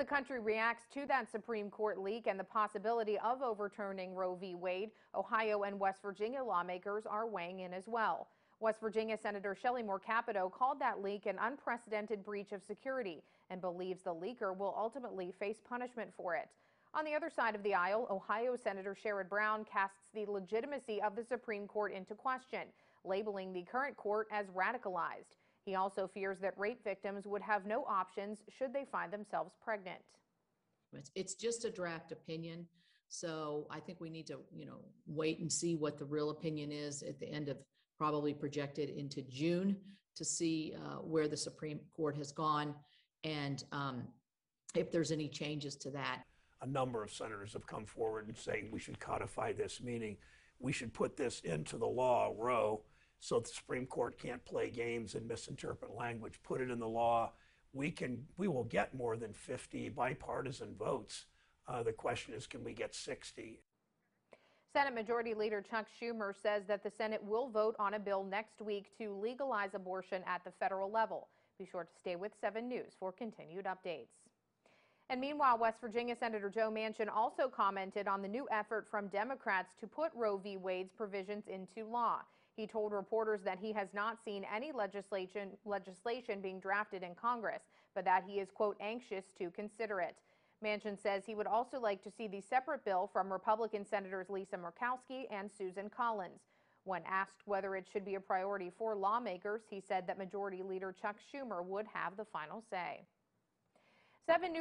the country reacts to that Supreme Court leak and the possibility of overturning Roe v. Wade, Ohio and West Virginia lawmakers are weighing in as well. West Virginia Senator Shelley Moore Capito called that leak an unprecedented breach of security and believes the leaker will ultimately face punishment for it. On the other side of the aisle, Ohio Senator Sherrod Brown casts the legitimacy of the Supreme Court into question, labeling the current court as radicalized. He also fears that rape victims would have no options should they find themselves pregnant. It's, it's just a draft opinion. So I think we need to, you know, wait and see what the real opinion is at the end of probably projected into June to see uh, where the Supreme Court has gone and um, if there's any changes to that a number of senators have come forward and saying we should codify this, meaning we should put this into the law, Roe, so the Supreme Court can't play games and misinterpret language. Put it in the law. We can, we will get more than 50 bipartisan votes. Uh, the question is, can we get 60? Senate Majority Leader Chuck Schumer says that the Senate will vote on a bill next week to legalize abortion at the federal level. Be sure to stay with 7 News for continued updates. And meanwhile, West Virginia Senator Joe Manchin also commented on the new effort from Democrats to put Roe v. Wade's provisions into law. He told reporters that he has not seen any legislation, legislation being drafted in Congress, but that he is, quote, anxious to consider it. Manchin says he would also like to see the separate bill from Republican Senators Lisa Murkowski and Susan Collins. When asked whether it should be a priority for lawmakers, he said that Majority Leader Chuck Schumer would have the final say. 7 News